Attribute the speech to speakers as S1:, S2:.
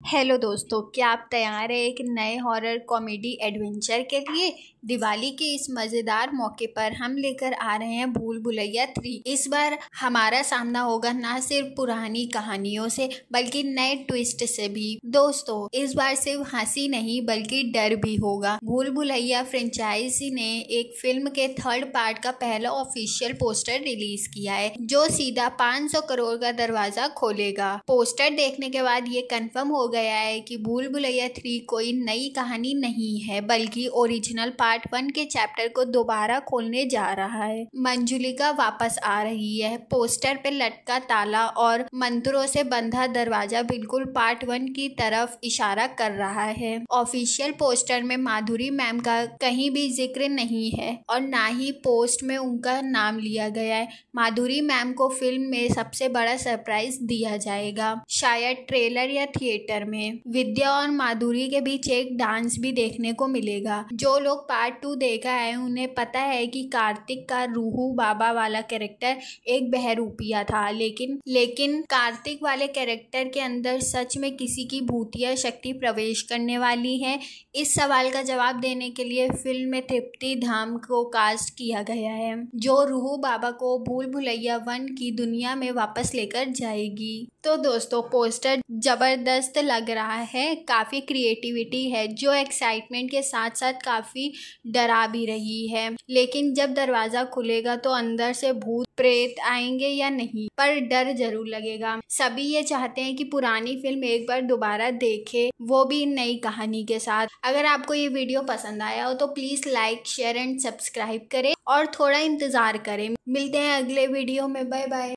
S1: Hello दोस्तों, क्या आप तैयार हैं एक नए हॉरर कॉमेडी एडवेंचर के लिए? दिवाली के इस मज़ेदार मौके पर हम लेकर आ रहे हैं भूल भुलैया थ्री इस बार हमारा सामना होगा ना सिर्फ़ पुरानी कहानियों से, बल्कि नए ट्विस्ट से भी। दोस्तों, इस बार सिर्फ़ हँसी नहीं, बल्कि डर भी होगा। भूल भुलैया फ्रेंचाइजी ने एक फ़िल्म के थर्ड पार्ट का पहला ऑफिशियल पोस्टर रिलीज़ किया है, जो सीधा 500 करोड़ का दरवाज़ा खोलेगा। पोस्टर देखने के बाद ये कन्फर्म हो गया है कि भूल भुलैया थ्री कोई नई कहानी नहीं है, बल्कि ओरिजिनल पार्ट वन के चैप्टर को दोबारा खोलने जा रहा है। मंजुलिका वापस आ रही है। पोस्टर पे लटका ताला और मंत्रों से बंधा दरवाज़ा बिल्कुल पार्ट वन की तरफ़ इशारा कर रहा है। ऑफिशियल पोस्टर में माधुरी मैम का कहीं भी ज़िक्र नहीं है और ना ही पोस्ट में उनका नाम लिया गया है। माधुरी मैम को फ़िल्म में सबसे बड़ा सरप्राइज़ दिया जाएगा। शायद ट्रेलर या थिएटर थिएटर में। विद्या और माधुरी के बीच एक डांस भी देखने को मिलेगा। जो लोग पार्ट टू देखा है, उन्हें पता है कि कार्तिक का रूहू बाबा वाला कैरेक्टर एक बहरूपिया था। लेकिन लेकिन कार्तिक वाले कैरेक्टर के अंदर सच में किसी की भूतिया शक्ति प्रवेश करने वाली है। इस सवाल का जवाब देने के लिए फ़िल्म में तृप्ति धाम को कास्ट किया गया है, जो रूहू बाबा को भूल भुलैया वन की दुनिया में वापस लेकर जाएगी। तो दोस्तों पोस्टर ज़बरदस्त लग रहा है, काफ़ी क्रिएटिविटी है, जो एक्साइटमेंट के साथ साथ काफ़ी डरा भी रही है। लेकिन जब दरवाज़ा खुलेगा तो अंदर से भूत, प्रेत आएँगे या नहीं, पर डर ज़रूर लगेगा। सभी ये चाहते हैं कि पुरानी फ़िल्म एक बार दोबारा देखे, वो भी नई कहानी के साथ। अगर आपको ये वीडियो पसंद आया हो तो please like share and subscribe करें और थोड़ा इंतज़ार करें। मिलते हैं अगले वीडियो में बाय बाय